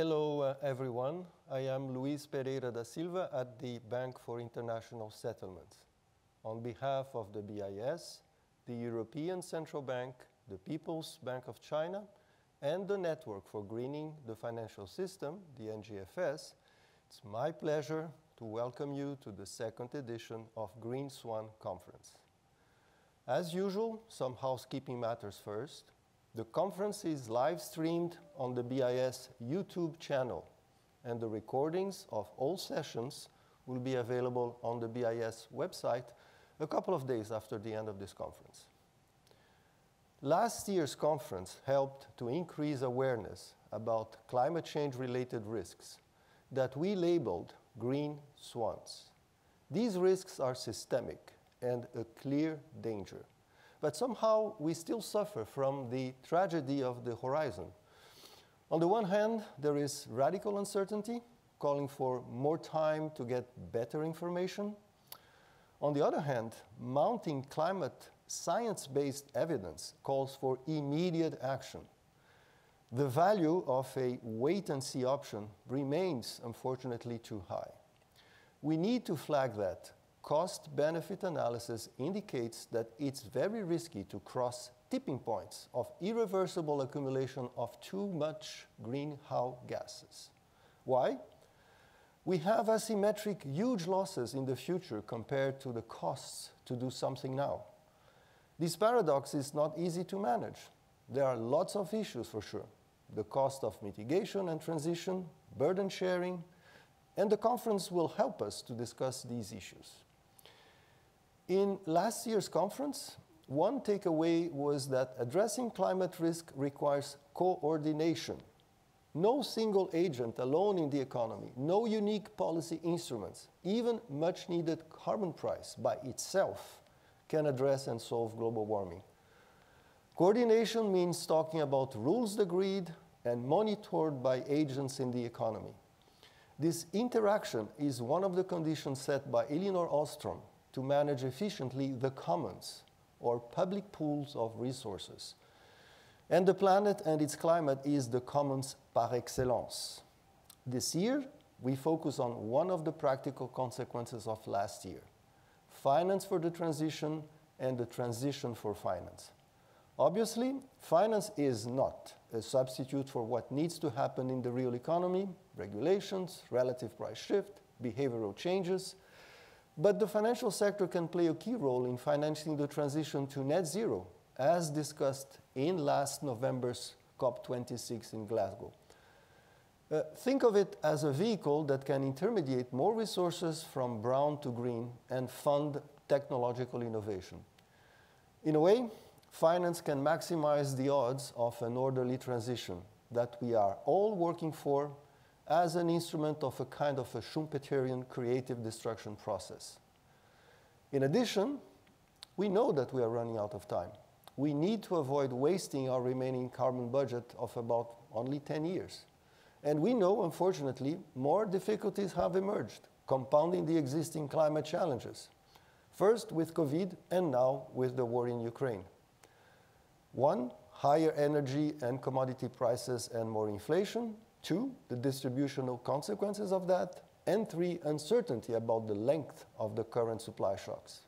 Hello, uh, everyone. I am Luiz Pereira da Silva at the Bank for International Settlements. On behalf of the BIS, the European Central Bank, the People's Bank of China, and the Network for Greening the Financial System, the NGFS, it's my pleasure to welcome you to the second edition of Green Swan Conference. As usual, some housekeeping matters first. The conference is live streamed on the BIS YouTube channel, and the recordings of all sessions will be available on the BIS website a couple of days after the end of this conference. Last year's conference helped to increase awareness about climate change related risks that we labeled green swans. These risks are systemic and a clear danger. But somehow we still suffer from the tragedy of the horizon. On the one hand, there is radical uncertainty, calling for more time to get better information. On the other hand, mounting climate science based evidence calls for immediate action. The value of a wait and see option remains, unfortunately, too high. We need to flag that cost benefit analysis indicates that it's very risky to cross tipping points of irreversible accumulation of too much greenhouse gases. Why? We have asymmetric huge losses in the future compared to the costs to do something now. This paradox is not easy to manage. There are lots of issues for sure. The cost of mitigation and transition, burden sharing, and the conference will help us to discuss these issues. In last year's conference, one takeaway was that addressing climate risk requires coordination. No single agent alone in the economy, no unique policy instruments, even much needed carbon price by itself can address and solve global warming. Coordination means talking about rules agreed and monitored by agents in the economy. This interaction is one of the conditions set by Elinor Ostrom to manage efficiently the commons or public pools of resources. And the planet and its climate is the commons par excellence. This year, we focus on one of the practical consequences of last year finance for the transition and the transition for finance. Obviously, finance is not a substitute for what needs to happen in the real economy regulations, relative price shift, behavioral changes, but the financial sector can play a key role in financing the transition to net zero, as discussed in last November's COP26 in Glasgow. Uh, think of it as a vehicle that can intermediate more resources from brown to green and fund technological innovation. In a way, finance can maximize the odds of an orderly transition that we are all working for as an instrument of a kind of a Schumpeterian creative destruction process. In addition, we know that we are running out of time. We need to avoid wasting our remaining carbon budget of about only 10 years. And we know, unfortunately, more difficulties have emerged, compounding the existing climate challenges. First with COVID, and now with the war in Ukraine. One, higher energy and commodity prices and more inflation. Two, the distributional consequences of that. And three, uncertainty about the length of the current supply shocks.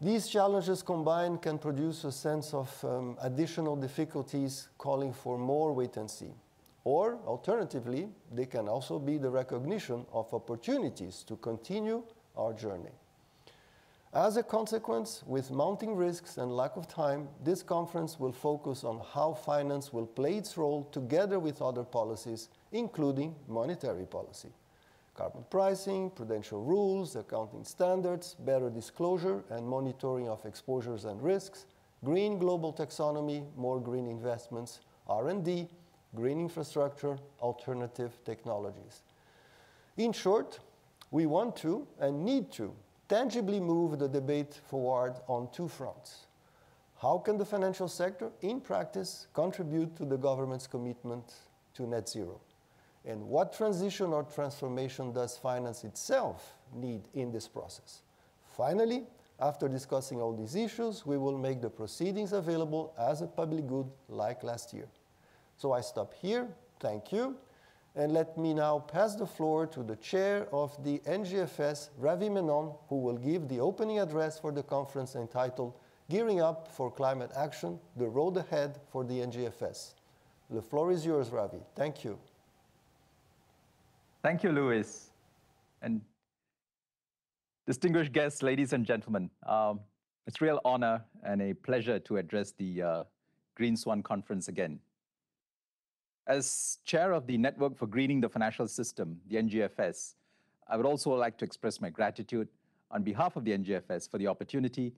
These challenges combined can produce a sense of um, additional difficulties calling for more wait and see. Or, alternatively, they can also be the recognition of opportunities to continue our journey. As a consequence, with mounting risks and lack of time, this conference will focus on how finance will play its role together with other policies, including monetary policy. Carbon pricing, prudential rules, accounting standards, better disclosure and monitoring of exposures and risks, green global taxonomy, more green investments, R&D, green infrastructure, alternative technologies. In short, we want to and need to tangibly move the debate forward on two fronts. How can the financial sector, in practice, contribute to the government's commitment to net zero? And what transition or transformation does finance itself need in this process? Finally, after discussing all these issues, we will make the proceedings available as a public good like last year. So I stop here. Thank you. And let me now pass the floor to the chair of the NGFS, Ravi Menon, who will give the opening address for the conference entitled Gearing Up for Climate Action, the Road Ahead for the NGFS. The floor is yours, Ravi. Thank you. Thank you, Luiz. And distinguished guests, ladies and gentlemen, um, it's real honor and a pleasure to address the uh, Green Swan Conference again. As chair of the Network for Greening the Financial System, the NGFS, I would also like to express my gratitude on behalf of the NGFS for the opportunity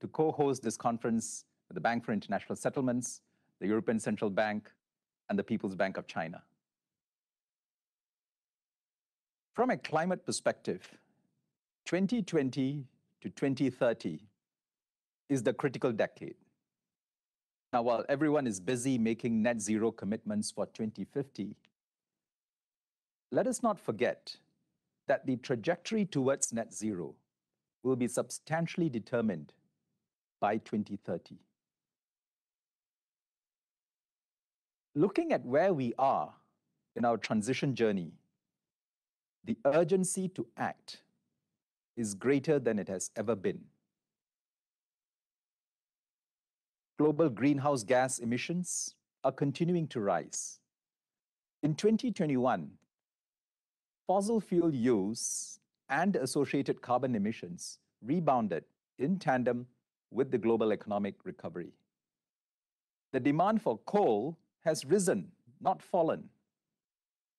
to co-host this conference with the Bank for International Settlements, the European Central Bank, and the People's Bank of China. From a climate perspective, 2020 to 2030 is the critical decade. Now, while everyone is busy making net zero commitments for 2050, let us not forget that the trajectory towards net zero will be substantially determined by 2030. Looking at where we are in our transition journey, the urgency to act is greater than it has ever been. Global greenhouse gas emissions are continuing to rise. In 2021, fossil fuel use and associated carbon emissions rebounded in tandem with the global economic recovery. The demand for coal has risen, not fallen.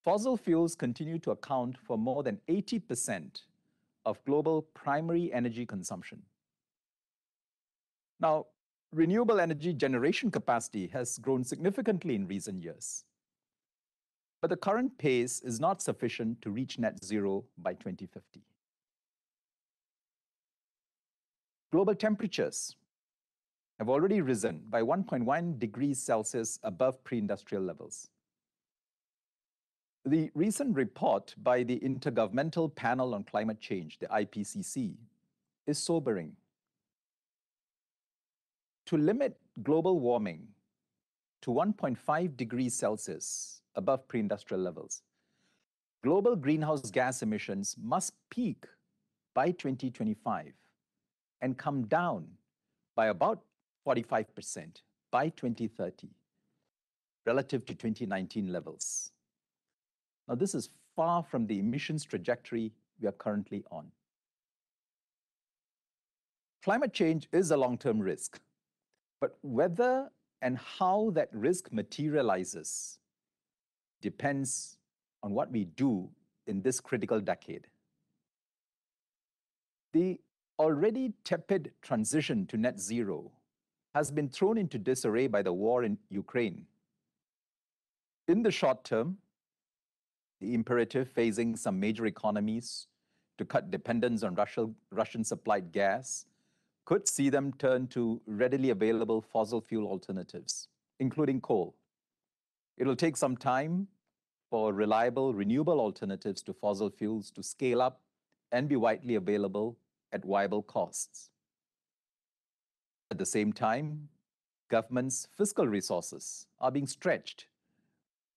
Fossil fuels continue to account for more than 80% of global primary energy consumption. Now, renewable energy generation capacity has grown significantly in recent years. But the current pace is not sufficient to reach net zero by 2050. Global temperatures have already risen by 1.1 degrees Celsius above pre-industrial levels. The recent report by the Intergovernmental Panel on Climate Change, the IPCC, is sobering to limit global warming to 1.5 degrees Celsius above pre-industrial levels, global greenhouse gas emissions must peak by 2025 and come down by about 45% by 2030 relative to 2019 levels. Now, this is far from the emissions trajectory we are currently on. Climate change is a long-term risk but whether and how that risk materializes depends on what we do in this critical decade. The already tepid transition to net zero has been thrown into disarray by the war in Ukraine. In the short term, the imperative facing some major economies to cut dependence on Russian supplied gas could see them turn to readily available fossil fuel alternatives, including coal. It'll take some time for reliable renewable alternatives to fossil fuels to scale up and be widely available at viable costs. At the same time, governments' fiscal resources are being stretched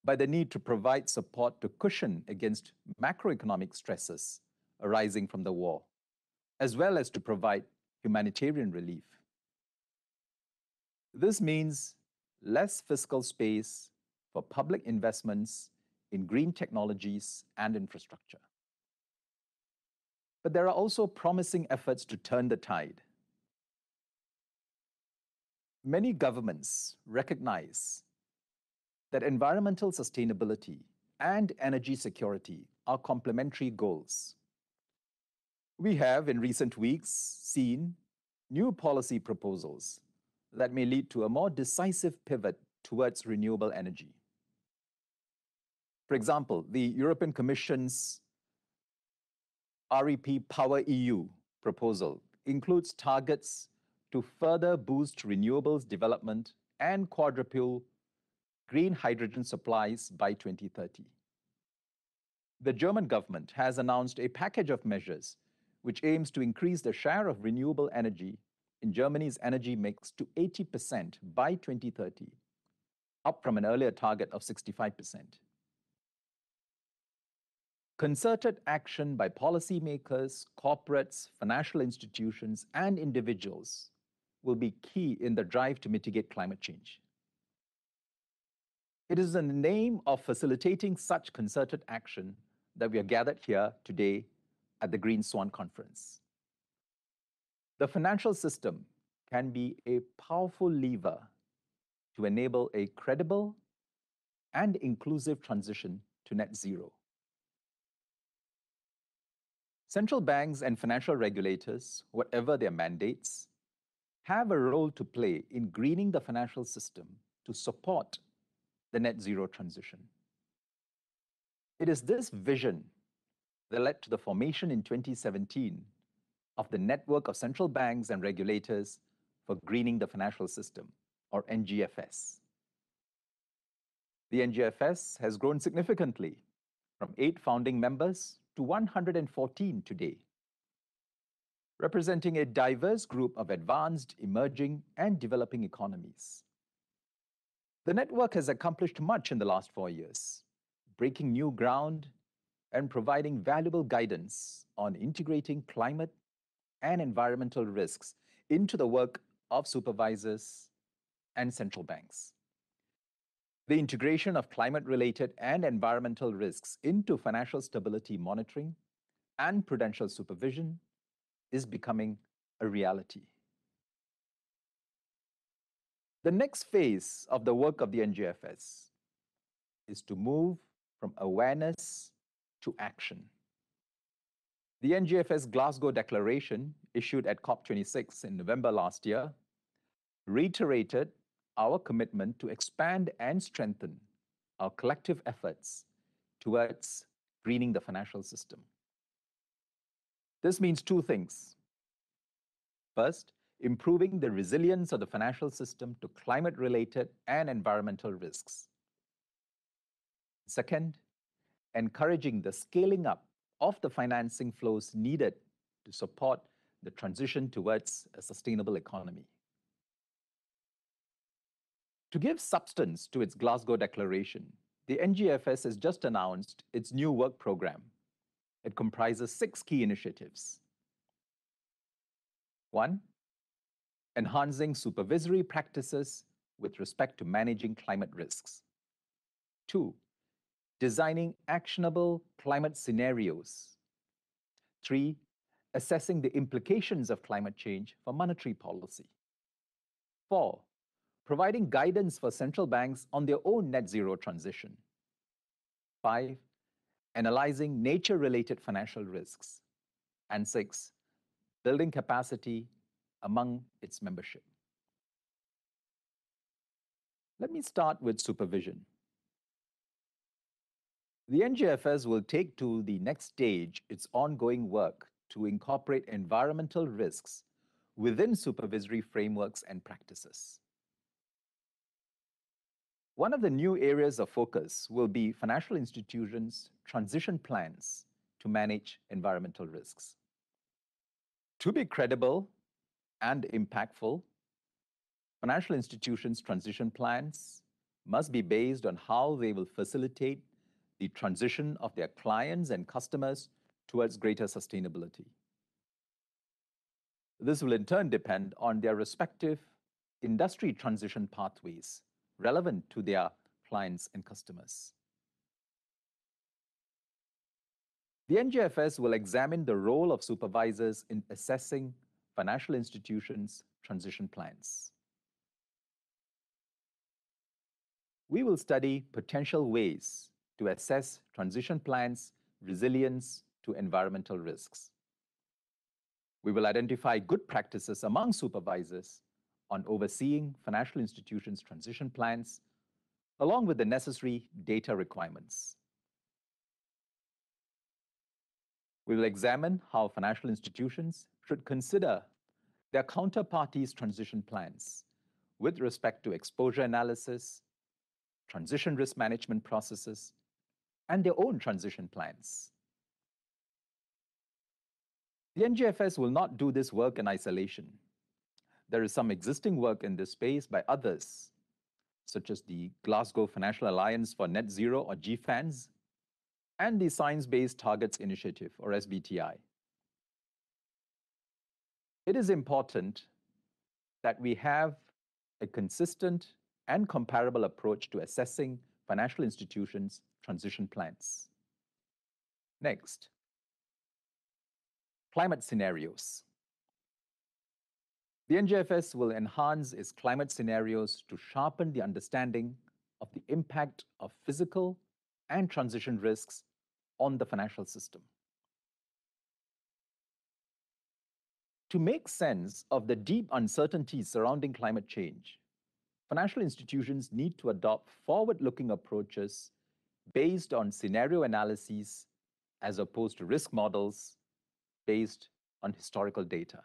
by the need to provide support to cushion against macroeconomic stresses arising from the war, as well as to provide humanitarian relief. This means less fiscal space for public investments in green technologies and infrastructure. But there are also promising efforts to turn the tide. Many governments recognize that environmental sustainability and energy security are complementary goals. We have, in recent weeks, seen new policy proposals that may lead to a more decisive pivot towards renewable energy. For example, the European Commission's REPowerEU proposal includes targets to further boost renewables development and quadruple green hydrogen supplies by 2030. The German government has announced a package of measures which aims to increase the share of renewable energy in Germany's energy mix to 80% by 2030, up from an earlier target of 65%. concerted action by policymakers, corporates, financial institutions, and individuals will be key in the drive to mitigate climate change. It is in the name of facilitating such concerted action that we are gathered here today at the Green Swan Conference. The financial system can be a powerful lever to enable a credible and inclusive transition to net zero. Central banks and financial regulators, whatever their mandates, have a role to play in greening the financial system to support the net zero transition. It is this vision that led to the formation in 2017 of the Network of Central Banks and Regulators for Greening the Financial System, or NGFS. The NGFS has grown significantly from eight founding members to 114 today, representing a diverse group of advanced, emerging, and developing economies. The network has accomplished much in the last four years, breaking new ground and providing valuable guidance on integrating climate and environmental risks into the work of supervisors and central banks. The integration of climate-related and environmental risks into financial stability monitoring and prudential supervision is becoming a reality. The next phase of the work of the NGFS is to move from awareness to action. The NGFS Glasgow Declaration, issued at COP26 in November last year, reiterated our commitment to expand and strengthen our collective efforts towards greening the financial system. This means two things. First, improving the resilience of the financial system to climate-related and environmental risks. Second, encouraging the scaling up of the financing flows needed to support the transition towards a sustainable economy. To give substance to its Glasgow Declaration, the NGFS has just announced its new work program. It comprises six key initiatives. One, enhancing supervisory practices with respect to managing climate risks. Two, designing actionable climate scenarios. Three, assessing the implications of climate change for monetary policy. Four, providing guidance for central banks on their own net zero transition. Five, analyzing nature-related financial risks. And six, building capacity among its membership. Let me start with supervision. The NGFS will take to the next stage its ongoing work to incorporate environmental risks within supervisory frameworks and practices. One of the new areas of focus will be financial institutions' transition plans to manage environmental risks. To be credible and impactful, financial institutions' transition plans must be based on how they will facilitate the transition of their clients and customers towards greater sustainability. This will in turn depend on their respective industry transition pathways relevant to their clients and customers. The NGFS will examine the role of supervisors in assessing financial institutions' transition plans. We will study potential ways to assess transition plans' resilience to environmental risks. We will identify good practices among supervisors on overseeing financial institutions' transition plans, along with the necessary data requirements. We will examine how financial institutions should consider their counterparties' transition plans with respect to exposure analysis, transition risk management processes, and their own transition plans. The NGFS will not do this work in isolation. There is some existing work in this space by others, such as the Glasgow Financial Alliance for Net Zero, or GFANZ, and the Science Based Targets Initiative, or SBTI. It is important that we have a consistent and comparable approach to assessing financial institutions' transition plans. Next, climate scenarios. The NGFS will enhance its climate scenarios to sharpen the understanding of the impact of physical and transition risks on the financial system. To make sense of the deep uncertainties surrounding climate change, financial institutions need to adopt forward-looking approaches based on scenario analyses as opposed to risk models based on historical data.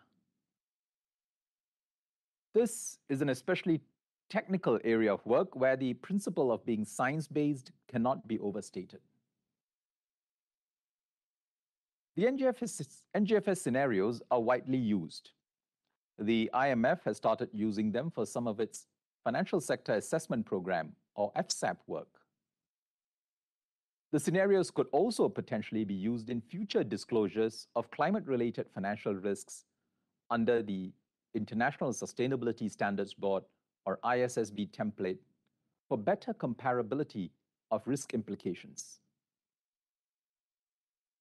This is an especially technical area of work where the principle of being science-based cannot be overstated. The NGFS, NGFS scenarios are widely used. The IMF has started using them for some of its Financial Sector Assessment Program, or FSAP work. The scenarios could also potentially be used in future disclosures of climate-related financial risks under the International Sustainability Standards Board, or ISSB template, for better comparability of risk implications.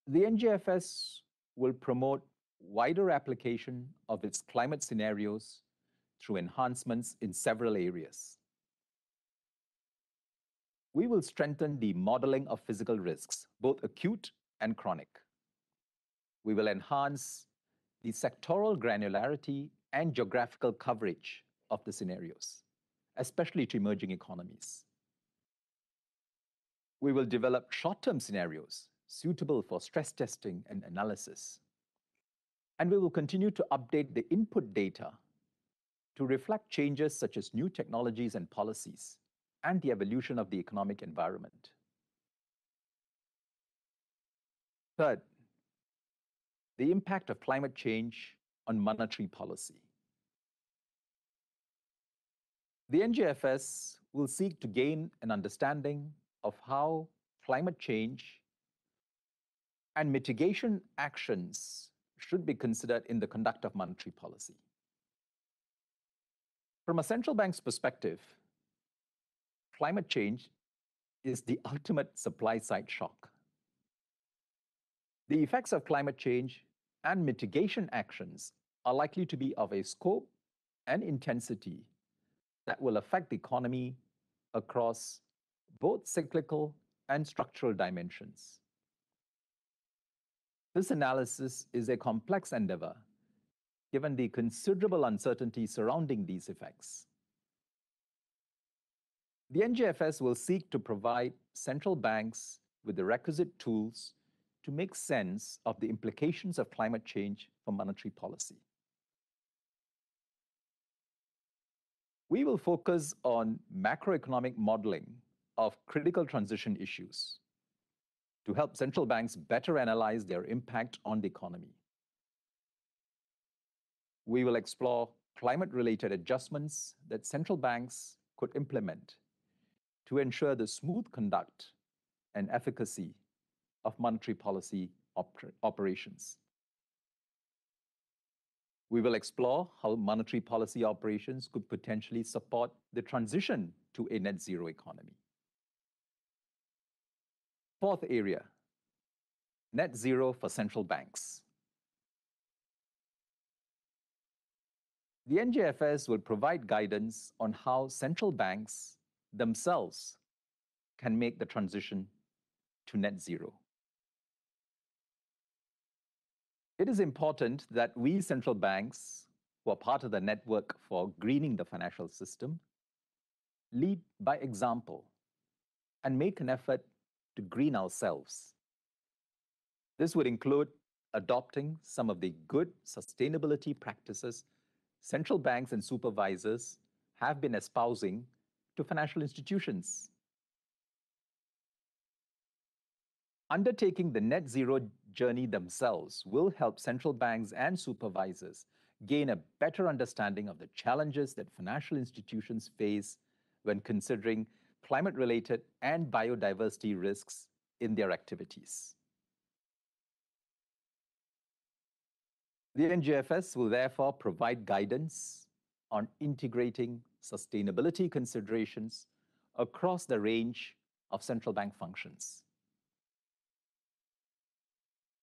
The NGFS will promote wider application of its climate scenarios through enhancements in several areas. We will strengthen the modeling of physical risks, both acute and chronic. We will enhance the sectoral granularity and geographical coverage of the scenarios, especially to emerging economies. We will develop short-term scenarios suitable for stress testing and analysis. And we will continue to update the input data to reflect changes such as new technologies and policies and the evolution of the economic environment. Third, the impact of climate change on monetary policy. The NGFS will seek to gain an understanding of how climate change and mitigation actions should be considered in the conduct of monetary policy. From a central bank's perspective, climate change is the ultimate supply side shock. The effects of climate change and mitigation actions are likely to be of a scope and intensity that will affect the economy across both cyclical and structural dimensions. This analysis is a complex endeavor given the considerable uncertainty surrounding these effects. The NGFS will seek to provide central banks with the requisite tools to make sense of the implications of climate change for monetary policy. We will focus on macroeconomic modeling of critical transition issues to help central banks better analyze their impact on the economy we will explore climate-related adjustments that central banks could implement to ensure the smooth conduct and efficacy of monetary policy oper operations. We will explore how monetary policy operations could potentially support the transition to a net zero economy. Fourth area, net zero for central banks. The NGFS will provide guidance on how central banks themselves can make the transition to net zero. It is important that we central banks, who are part of the network for greening the financial system, lead by example and make an effort to green ourselves. This would include adopting some of the good sustainability practices central banks and supervisors have been espousing to financial institutions. Undertaking the net zero journey themselves will help central banks and supervisors gain a better understanding of the challenges that financial institutions face when considering climate related and biodiversity risks in their activities. The NGFS will therefore provide guidance on integrating sustainability considerations across the range of central bank functions.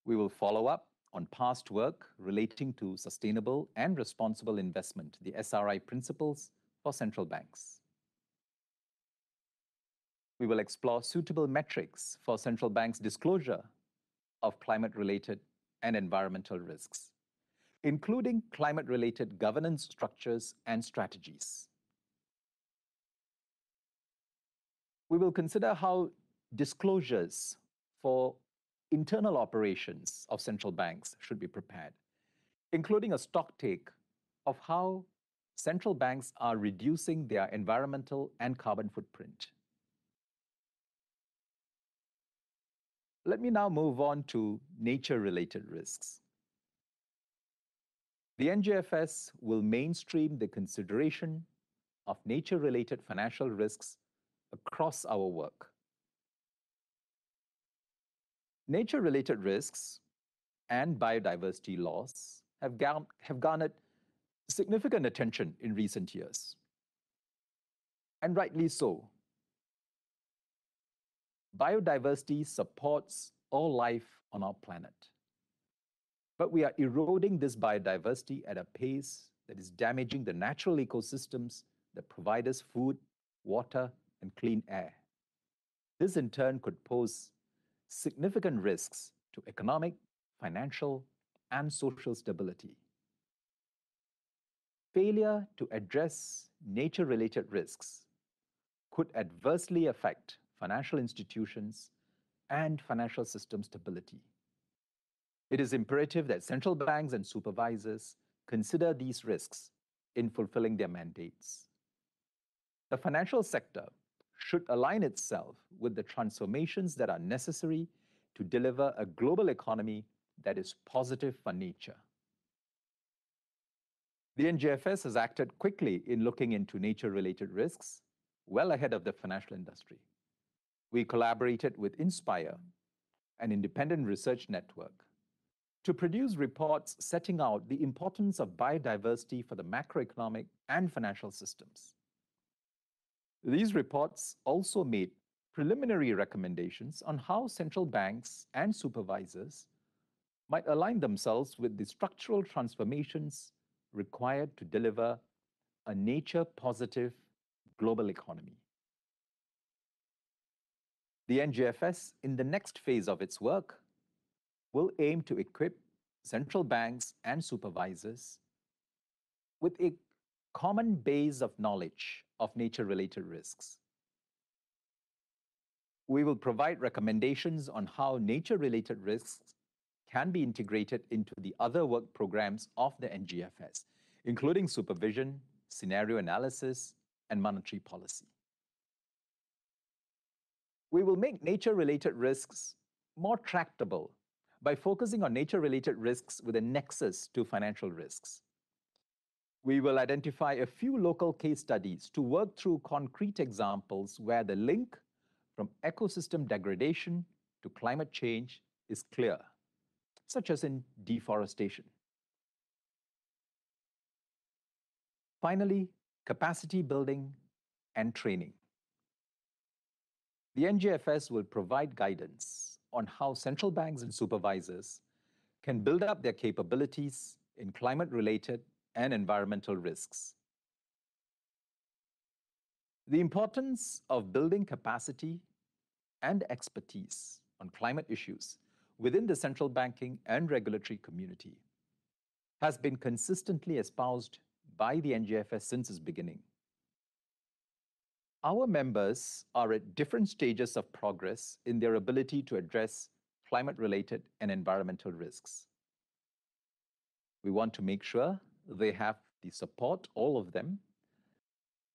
We will follow up on past work relating to sustainable and responsible investment, the SRI principles for central banks. We will explore suitable metrics for central banks' disclosure of climate-related and environmental risks, including climate-related governance structures and strategies. We will consider how disclosures for internal operations of central banks should be prepared, including a stocktake of how central banks are reducing their environmental and carbon footprint. Let me now move on to nature-related risks. The NGFS will mainstream the consideration of nature-related financial risks across our work. Nature-related risks and biodiversity loss have have garnered significant attention in recent years, and rightly so. Biodiversity supports all life on our planet, but we are eroding this biodiversity at a pace that is damaging the natural ecosystems that provide us food, water, and clean air. This, in turn, could pose significant risks to economic, financial, and social stability. Failure to address nature-related risks could adversely affect financial institutions and financial system stability. It is imperative that central banks and supervisors consider these risks in fulfilling their mandates. The financial sector should align itself with the transformations that are necessary to deliver a global economy that is positive for nature. The NGFS has acted quickly in looking into nature-related risks well ahead of the financial industry. We collaborated with Inspire, an independent research network, to produce reports setting out the importance of biodiversity for the macroeconomic and financial systems. These reports also made preliminary recommendations on how central banks and supervisors might align themselves with the structural transformations required to deliver a nature-positive global economy. The NGFS, in the next phase of its work, will aim to equip central banks and supervisors with a common base of knowledge of nature-related risks. We will provide recommendations on how nature-related risks can be integrated into the other work programs of the NGFS, including supervision, scenario analysis, and monetary policy. We will make nature-related risks more tractable by focusing on nature-related risks with a nexus to financial risks. We will identify a few local case studies to work through concrete examples where the link from ecosystem degradation to climate change is clear, such as in deforestation. Finally, capacity building and training. The NGFS will provide guidance on how central banks and supervisors can build up their capabilities in climate-related and environmental risks. The importance of building capacity and expertise on climate issues within the central banking and regulatory community has been consistently espoused by the NGFS since its beginning. Our members are at different stages of progress in their ability to address climate-related and environmental risks. We want to make sure they have the support, all of them,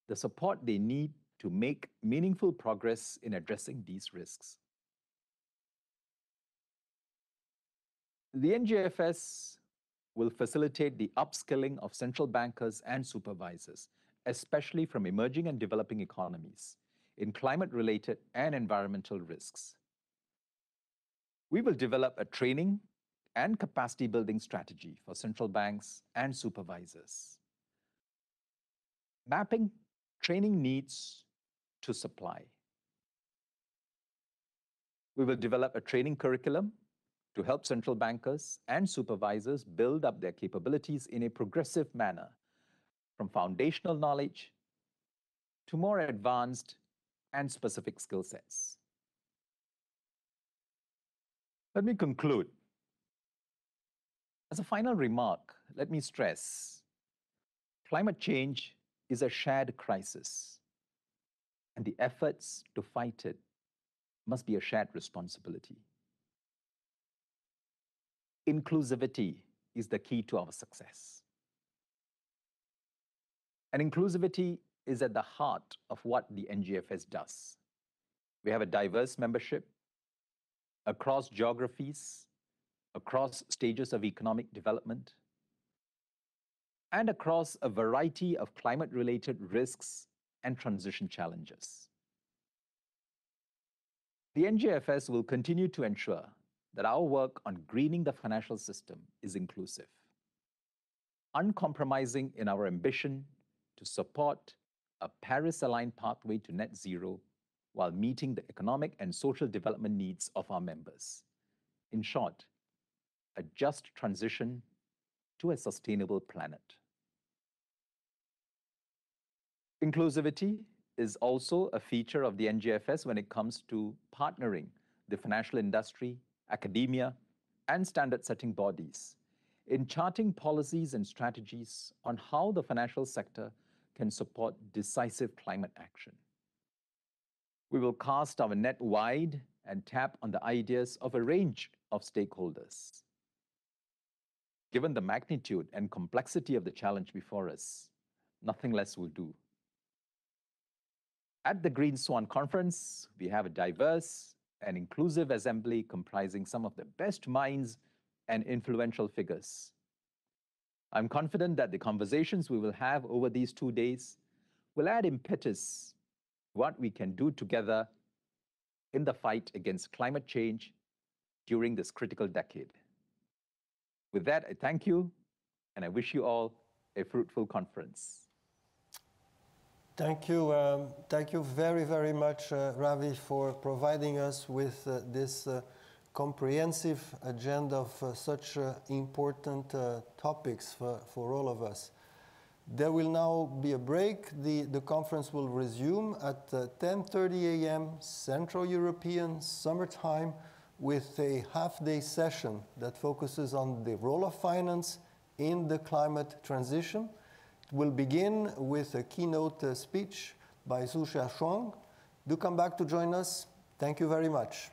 the support they need to make meaningful progress in addressing these risks. The NGFS will facilitate the upskilling of central bankers and supervisors, especially from emerging and developing economies, in climate-related and environmental risks. We will develop a training and capacity building strategy for central banks and supervisors, mapping training needs to supply. We will develop a training curriculum to help central bankers and supervisors build up their capabilities in a progressive manner, from foundational knowledge to more advanced and specific skill sets. Let me conclude. As a final remark, let me stress climate change is a shared crisis, and the efforts to fight it must be a shared responsibility. Inclusivity is the key to our success. And inclusivity is at the heart of what the NGFS does. We have a diverse membership across geographies, across stages of economic development, and across a variety of climate-related risks and transition challenges. The NGFS will continue to ensure that our work on greening the financial system is inclusive, uncompromising in our ambition to support a Paris-aligned pathway to net zero while meeting the economic and social development needs of our members. In short, a just transition to a sustainable planet. Inclusivity is also a feature of the NGFS when it comes to partnering the financial industry, academia, and standard-setting bodies in charting policies and strategies on how the financial sector can support decisive climate action. We will cast our net wide and tap on the ideas of a range of stakeholders. Given the magnitude and complexity of the challenge before us, nothing less will do. At the Green Swan Conference, we have a diverse and inclusive assembly comprising some of the best minds and influential figures. I'm confident that the conversations we will have over these two days will add impetus to what we can do together in the fight against climate change during this critical decade. With that, I thank you, and I wish you all a fruitful conference. Thank you. Um, thank you very, very much, uh, Ravi, for providing us with uh, this uh, comprehensive agenda of uh, such uh, important uh, topics for, for all of us. There will now be a break. The, the conference will resume at 10.30 a.m. Central European summertime with a half-day session that focuses on the role of finance in the climate transition. It will begin with a keynote uh, speech by Su Xiaoshuang. Do come back to join us. Thank you very much.